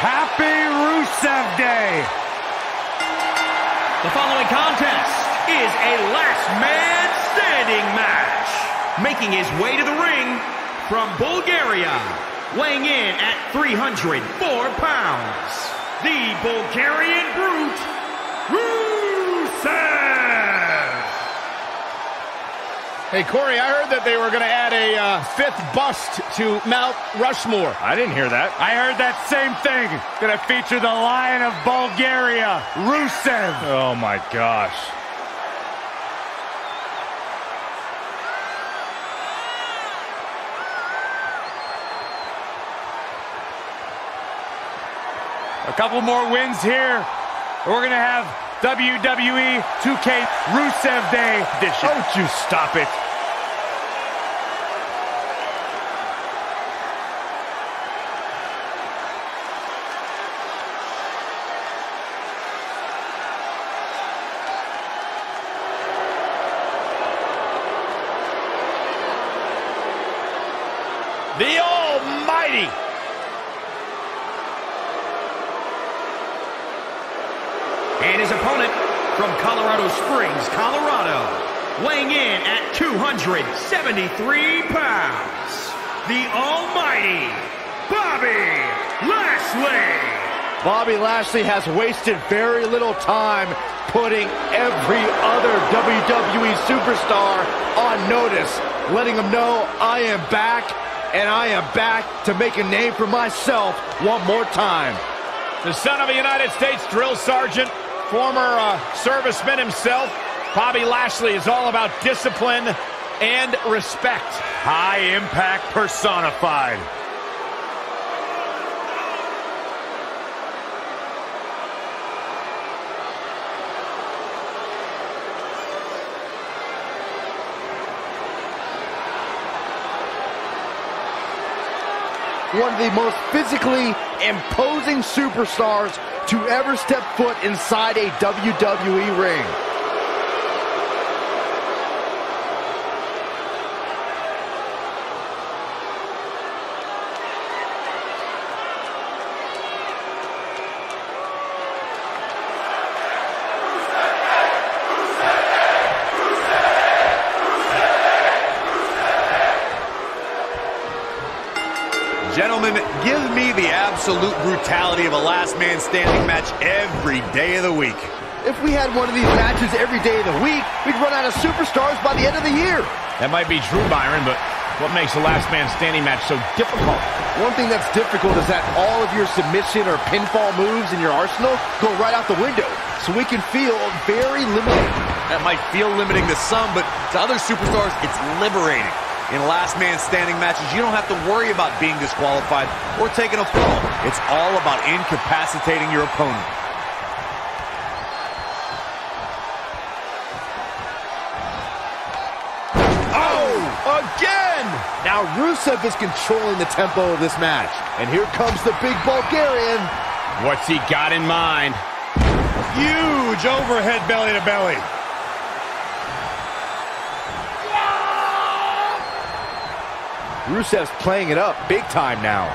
Happy Rusev Day! The following contest is a last man standing match. Making his way to the ring from Bulgaria, weighing in at 304 pounds, the Bulgarian Brute, Rusev! Hey, Corey, I heard that they were going to add a uh, fifth bust to Mount Rushmore. I didn't hear that. I heard that same thing. Gonna feature the Lion of Bulgaria, Rusev. Oh, my gosh. A couple more wins here. We're gonna have WWE 2K Rusev Day edition. Don't you stop it. The Almighty. And his opponent from Colorado Springs, Colorado, weighing in at 273 pounds, the almighty Bobby Lashley. Bobby Lashley has wasted very little time putting every other WWE superstar on notice, letting them know I am back and I am back to make a name for myself one more time. The son of a United States drill sergeant, former uh, serviceman himself, Bobby Lashley is all about discipline and respect. High impact personified. One of the most physically imposing superstars to ever step foot inside a WWE ring. Brutality of a last man standing match every day of the week. If we had one of these matches every day of the week, we'd run out of superstars by the end of the year. That might be true, Byron, but what makes the last man standing match so difficult? One thing that's difficult is that all of your submission or pinfall moves in your arsenal go right out the window. So we can feel very limited. That might feel limiting to some, but to other superstars, it's liberating. In last man standing matches, you don't have to worry about being disqualified or taking a fall. It's all about incapacitating your opponent. Oh, again! Now Rusev is controlling the tempo of this match. And here comes the big Bulgarian. What's he got in mind? Huge overhead belly to belly. Rusev's playing it up big time now.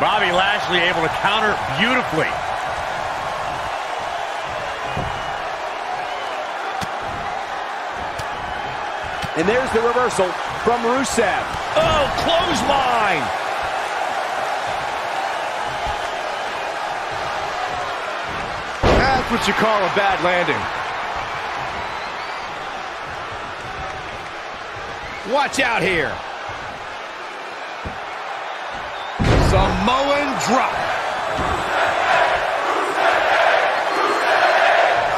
Bobby Lashley able to counter beautifully. And there's the reversal from Rusev. Oh, clothesline! That's what you call a bad landing. Watch out here. Samoan drop.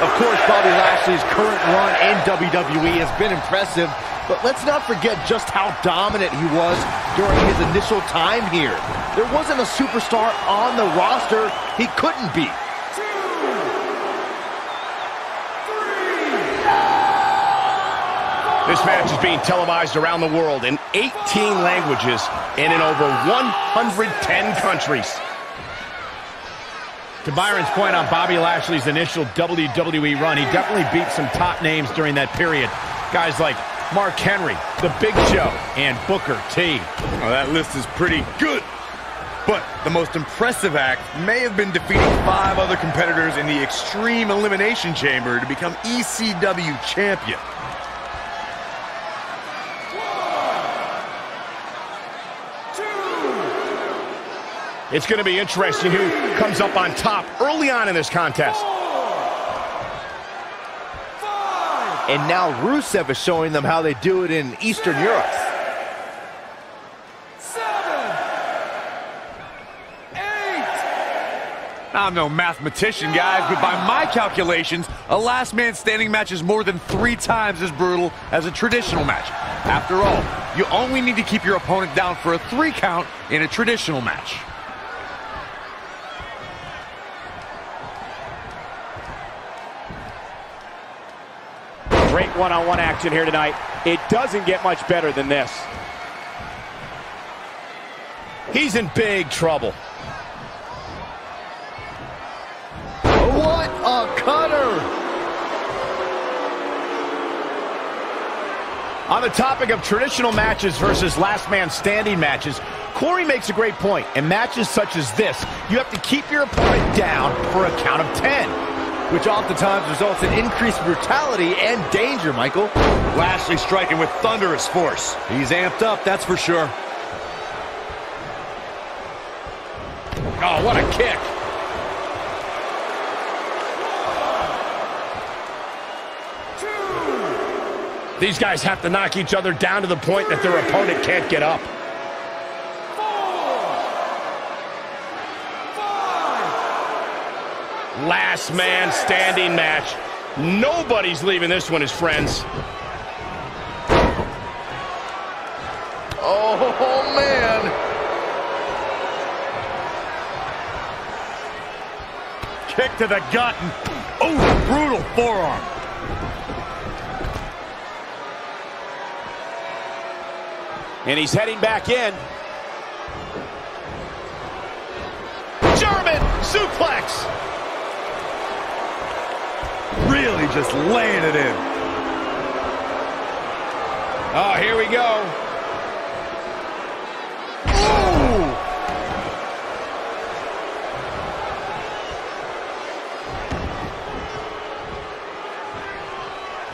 Of course, Bobby Lashley's current run in WWE has been impressive, but let's not forget just how dominant he was during his initial time here. There wasn't a superstar on the roster he couldn't beat. This match is being televised around the world in 18 languages and in over 110 countries. To Byron's point on Bobby Lashley's initial WWE run, he definitely beat some top names during that period. Guys like Mark Henry, The Big Show, and Booker T. Well, that list is pretty good. But the most impressive act may have been defeating five other competitors in the Extreme Elimination Chamber to become ECW champion. It's going to be interesting who comes up on top early on in this contest. And now Rusev is showing them how they do it in Eastern Europe. I'm no mathematician, guys, but by my calculations, a last man standing match is more than three times as brutal as a traditional match. After all, you only need to keep your opponent down for a three count in a traditional match. Great one-on-one action here tonight. It doesn't get much better than this. He's in big trouble. What a cutter! On the topic of traditional matches versus last man standing matches, Corey makes a great point. In matches such as this, you have to keep your opponent down for a count of 10 which oftentimes results in increased brutality and danger, Michael. Lashley striking with thunderous force. He's amped up, that's for sure. Oh, what a kick. Two. These guys have to knock each other down to the point that their opponent can't get up. Last man standing match. Nobody's leaving this one, his friends. Oh, man. Kick to the gut. Oh, brutal forearm. And he's heading back in. German suplex. Really just laying it in. Oh, here we go.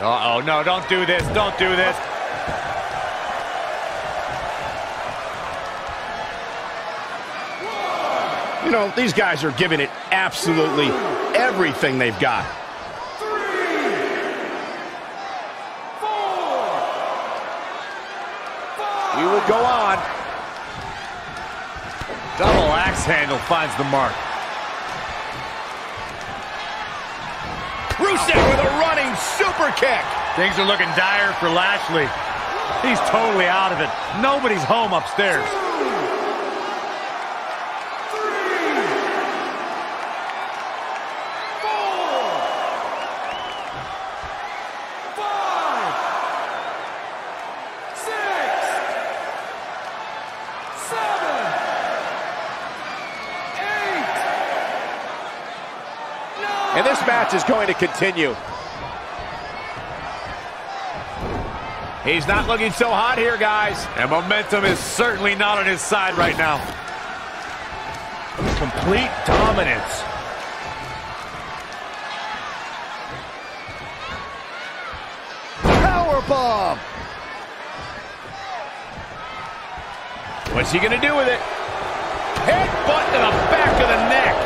Uh-oh, no, don't do this, don't do this. You know, these guys are giving it absolutely everything they've got. We will go on. Double axe handle finds the mark. Rusev with a running super kick. Things are looking dire for Lashley. He's totally out of it. Nobody's home upstairs. And this match is going to continue. He's not looking so hot here, guys. And momentum is certainly not on his side right now. Complete dominance. Power bomb. What's he going to do with it? Headbutt to the back of the neck.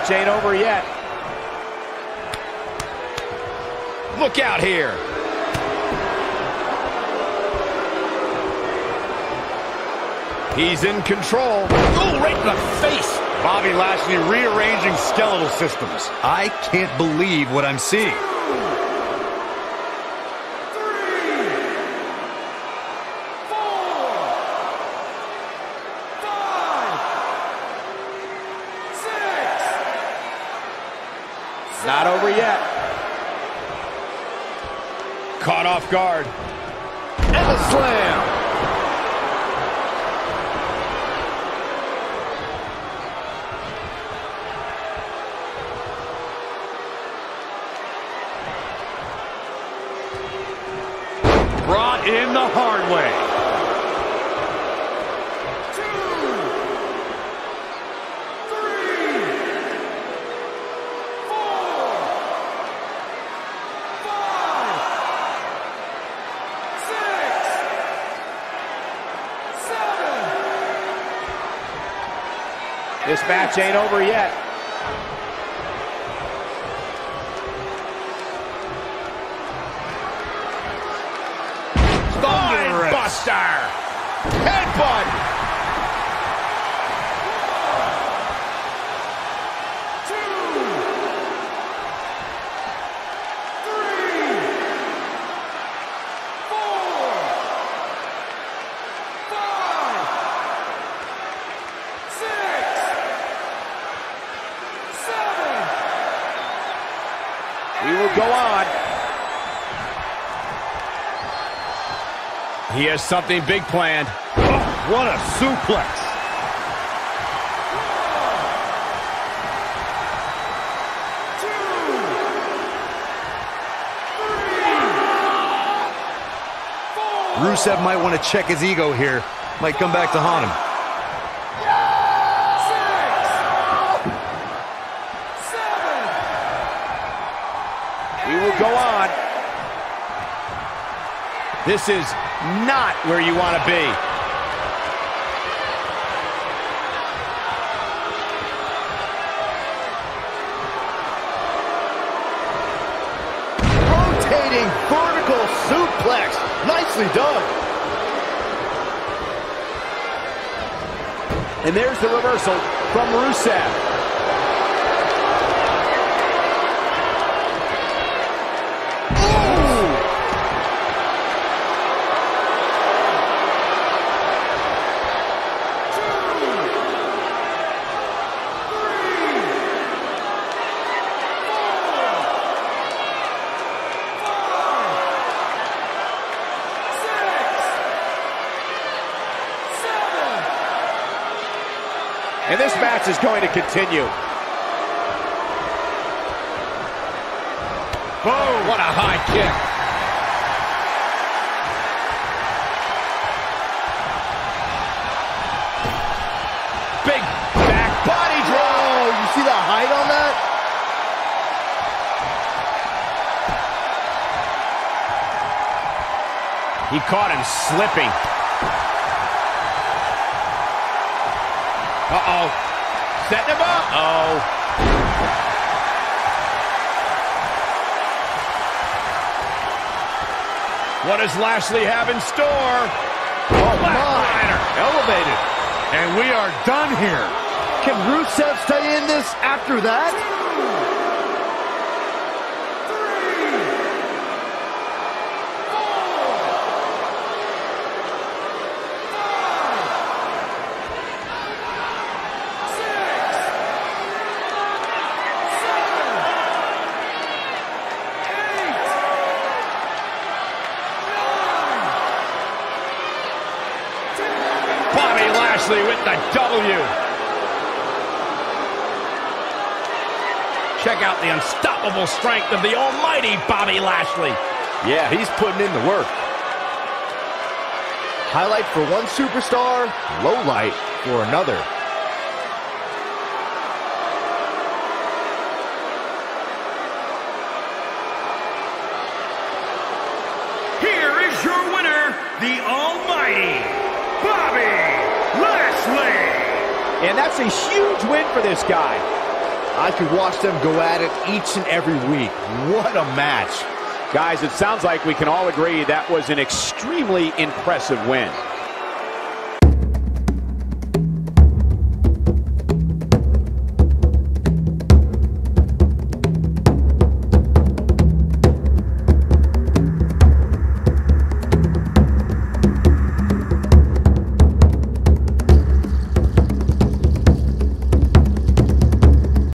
Match ain't over yet. Look out here. He's in control. Oh, right in the face. Bobby Lashley rearranging skeletal systems. I can't believe what I'm seeing. Not over yet. Caught off guard. And a slam. Brought in the hard way. This match ain't over yet. He has something big planned. Oh, what a suplex. Rusev might want to check his ego here. Might come back to haunt him. We will go on. This is not where you want to be. Rotating vertical suplex. Nicely done. And there's the reversal from Rusev. And this match is going to continue. Boom. What a high kick. Big back body drop. Oh, you see the height on that? He caught him slipping. Uh-oh. Setting him up. Oh. What does Lashley have in store? Oh, my. Elevated. And we are done here. Can Rusev stay in this after that? Bobby Lashley with the W. Check out the unstoppable strength of the almighty Bobby Lashley. Yeah, he's putting in the work. Highlight for one superstar, low light for another. Here is your winner, the almighty Bobby Lashley. And that's a huge win for this guy. I could watch them go at it each and every week. What a match. Guys, it sounds like we can all agree that was an extremely impressive win.